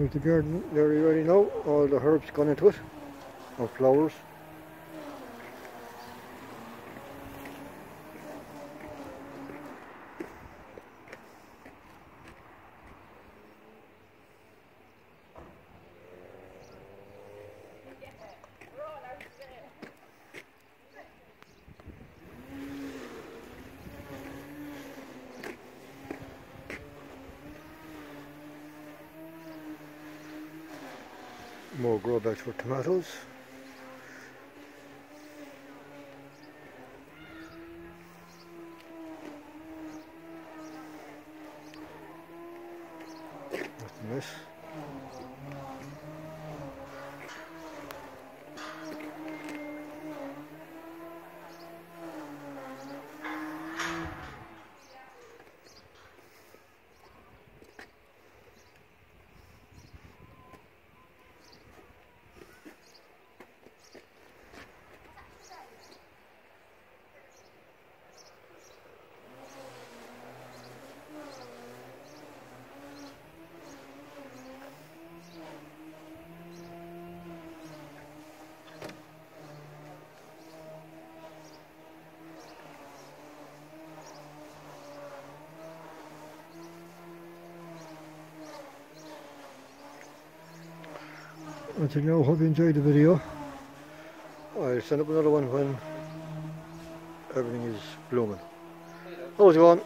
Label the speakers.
Speaker 1: The garden there you already know, all the herbs gone into it, or flowers. More grow bags for tomatoes. That's nice. Until now, hope you enjoyed the video. I'll send up another one when everything is blooming. How's it going?